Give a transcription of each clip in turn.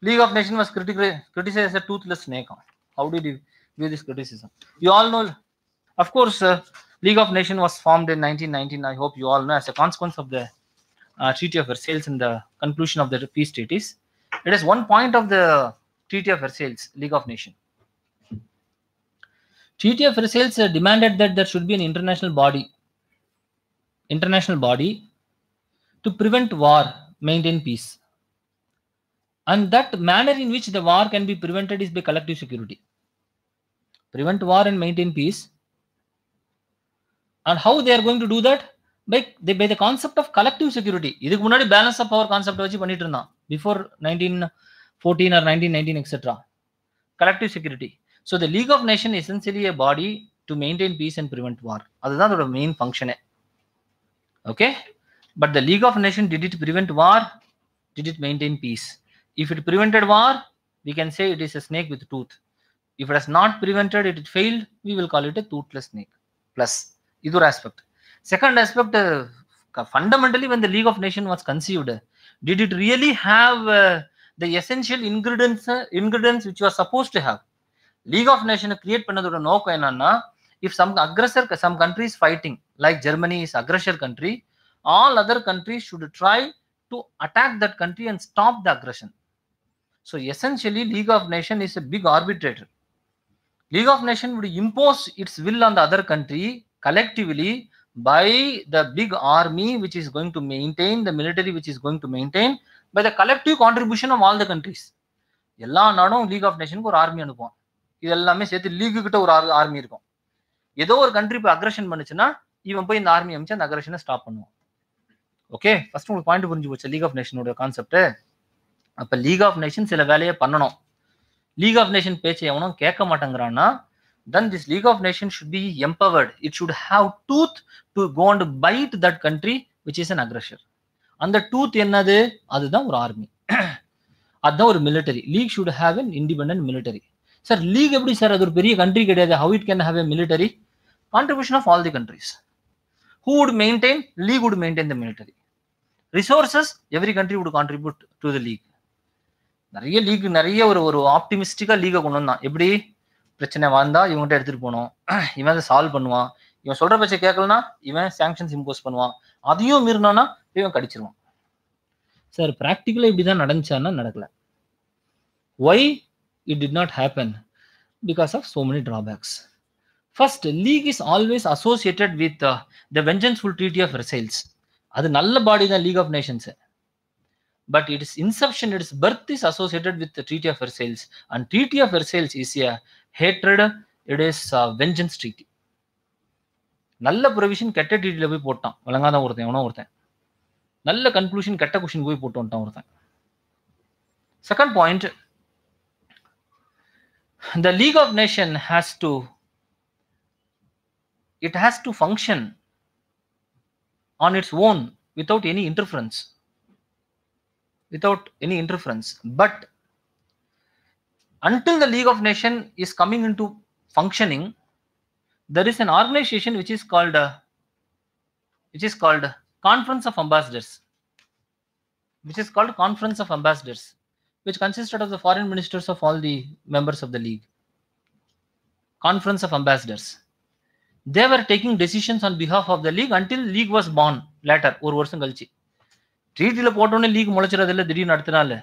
League of Nations was criti- criticized as a toothless snake. How did you view this criticism? You all know, of course, uh, League of Nations was formed in 1919. I hope you all know as a consequence of the uh, Treaty of Versailles and the conclusion of the peace treaties. It is one point of the Treaty of Versailles, League of Nations. Treaty of Versailles uh, demanded that there should be an international body, international body, to prevent war, maintain peace. And that manner in which the war can be prevented is by collective security. Prevent war and maintain peace. And how they are going to do that? By, they, by the concept of collective security. இதுக்கு முன்னாடி balance of power concept வச்சு பண்ணிட்டு இருந்தான் before nineteen fourteen or nineteen nineteen etcetera collective security so the league of nation essentially a body to maintain peace and prevent war அதுதான் அதோட main ஃபங்க்ஷனே okay but the league of nation did it prevent war did it maintain peace if it prevented war we can say it is a snake with tooth if it has not prevented it, it failed we will call it a toothless snake plus இது ஒரு aspect second aspect uh, fundamentally when the league of nation was conceived did it really have uh, the essential ingredients uh, ingredients which was supposed to have league of nation create பண்ணதோட நோக்கம் என்னன்னா if some aggressor some country is fighting like germany is aggressor country all other countries should try to attack that country and stop the aggression So essentially, League of Nations is a big arbitrator. League of Nations would impose its will on the other country collectively by the big army which is going to maintain the military which is going to maintain by the collective contribution of all the countries. எல்லா நாடும் league of நேஷனுக்கு ஒரு army அனுப்புவோம் இது எல்லாமே சேர்த்து league கிட்ட ஒரு army இருக்கும் ஏதோ ஒரு கண்ட்ரி போய் அக்ரஷன் பண்ணுச்சுன்னா இவன் போய் இந்த ஆர்மி அமைச்சு அந்த அக்ரஷனை ஸ்டாப் பண்ணுவான் ஓகே ஃபர்ஸ்ட் உங்களுக்கு பாயிண்ட் புரிஞ்சு போச்சு லீக் ஆஃப் நேஷனோட கான்செப்ட் அப்ப லீக் ஆஃப் நேஷன் சில வேலையை பண்ணணும். லீக் ஆஃப் நேஷன் பேச்சை எவனும் கேட்க மாட்டேங்கிறான்னா then this league of nation should be empowered it should have tooth to go and fight that country which is an aggressor அந்த tooth என்னது? அதுதான் ஒரு ஆர்மி அதுதான் ஒரு military league should have an independent military sir league எப்படி sir அது ஒரு பெரிய கண்ட்ரி கிடையாது. How it can have a military contribution of all the countries who would maintain league would maintain the military resources every country would contribute to the league நிறைய league நிறைய ஒரு ஒரு ஆப்டிமிஸ்டிக்கா லீகை கொண்டு வந்தான். எப்படி? பிரச்சனை வந்தா இவங்ககிட்ட எடுத்துட்டு போனோம் இவன் அதை சால்வ் பண்ணுவான். இவன் சொல்ற பட்சம் கேட்கலனா இவன் சாங்ஷன்ஸ் இம்போஸ் பண்ணுவான். அதையும் மீறினானா இவன் கடிச்சிருவான். சார் ப்ராக்டிக்கலாக இப்படி தான் நடந்துச்சான்னா நடக்கல. Why it did not happen because of so many drawbacks first league is always associated with the vengeanceful treaty of Versailles அது நல்ல பாடி தான் league of nations but its inception, its birth is associated with the Treaty of Versailles. And Treaty of Versailles is a hatred, it is a vengeance treaty. நல்ல provision கெட்ட ட்ரீட்டில போய் போட்டான் வழங்காத ஒருத்தன் எவனோ ஒருத்தன் நல்ல கன்க்ளூஷன் கெட்ட கொஷின் போய் போட்டு வந்துட்டான் ஒருத்தன் second point the league of nation has to it has to function on its own without any interference without any interference but until the league of nation is coming into functioning there is an organization which is called uh, which is called conference of ambassadors which is called conference of ambassadors which consisted of the foreign ministers of all the members of the league conference of ambassadors they were taking decisions on behalf of the league until league was born later ஒரு வருஷம் கழிச்சு டிடியில் போட்டோன்னே league முளைச்சிறது இல்லை திடீர்னு அடுத்தனால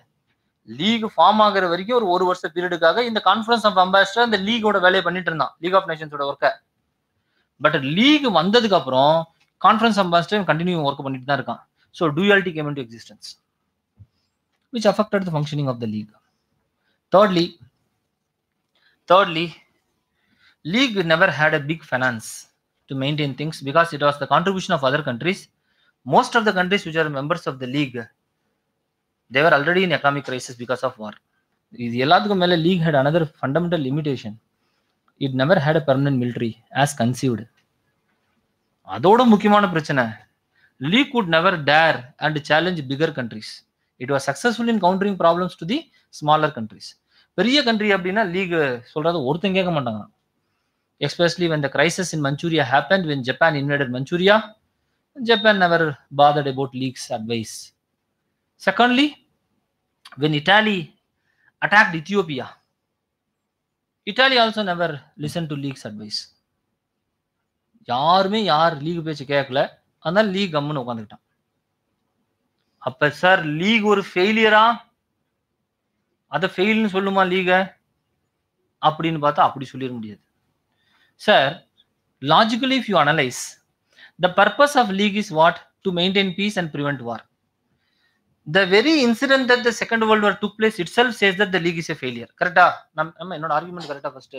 league form ஆகுற வரைக்கும் ஒரு ஒரு வருஷ பீரியடுக்காக இந்த கான்ஃபரன்ஸ் ஆஃப் அம்பாசிடர் இந்த லீகோட வேலையை பண்ணிட்டு இருந்தான் லீக் ஆஃப் நேஷன்ஸோட ஒர்க்கை பட் லீக் வந்ததுக்கு அப்புறம் கான்ஃபரன்ஸ் அம்பாசிடர் கண்டினியூ ஒர்க் பண்ணிட்டு தான் இருக்கான். So duality came into existence which affected the functioning of the league thirdly thirdly league never had a big finance to maintain things because it was the contribution of other countries most of the countries which are members of the league they were already in economic crisis because of war இது எல்லாத்துக்கும் மேல league had another fundamental limitation it never had a permanent military as conceived அதோட முக்கியமான பிரச்சனை league could never dare and challenge bigger countries it was successful in countering problems to the smaller countries பெரிய country அப்படின்னா league சொல்றது ஒருத்தன் கேட்க மாட்டாங்க especially when the crisis in manchuria happened when japan invaded manchuria Japan never bothered about leaks advice. Secondly, when Italy attacked Ethiopia. Italy also never listened to league's advice. யாருமே யார் league பேச்சு கேட்கல அதனால league கம்முன்னு உட்காந்துக்கிட்டான் அப்ப sir league ஒரு ஃபெயிலியரா அதை ஃபெயில்னு சொல்லுமா லீக அப்படின்னு பார்த்தா அப்படி சொல்லிட முடியாது sir logically if you analyse the purpose of league is what to maintain peace and prevent war the very incident that the second world war took place itself says that the league is a failure கரெக்டா நம்ம என்னோட argument கரெக்டா first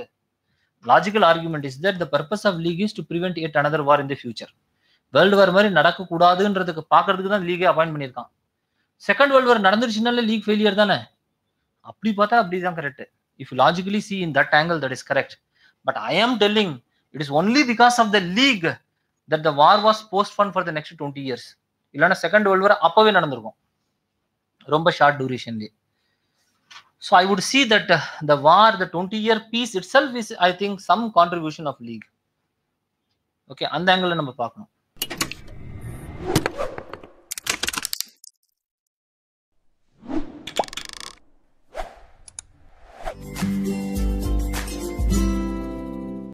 logical argument is that the purpose of league is to prevent yet another war in the future world war மாதிரி நடக்கக்கூடாதுன்றதுக்கு பார்க்கறதுக்கு தான் லீகே appoint பண்ணியிருக்கான். Second world war நடந்துருச்சுனால லீக் ஃபெயிலியர் தானே? அப்படி பார்த்தா அப்படி தான் correct if logically see in that angle that is correct but I am telling it is only because of the league that the war was postponed for the next twenty years இல்லைன்னா second world war அப்பவே நடந்திருக்கும். ரொம்ப short டூரேஷன்லேயே so I would see that the war the twenty year peace itself is I think some contribution of league okay அந்த angle நம்ம பார்க்கணும்.